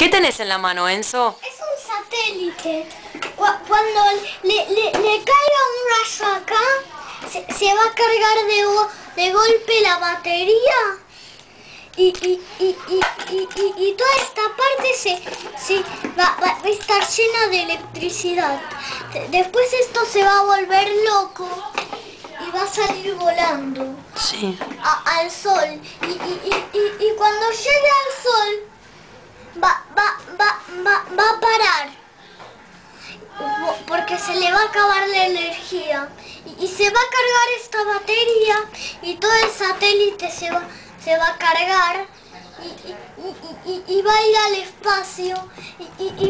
¿Qué tenés en la mano, Enzo? Es un satélite. Cuando le, caiga un rayo acá, se, va a cargar de, de golpe la batería y, toda esta parte se, va, a estar llena de electricidad. Después esto se va a volver loco y va a salir volando sí. al sol. Y, cuando llegue al sol va, va, va, va a parar porque se le va a acabar la energía. Y, se va a cargar esta batería. Y todo el satélite se va, se va a cargar. Y, va a ir al espacio y,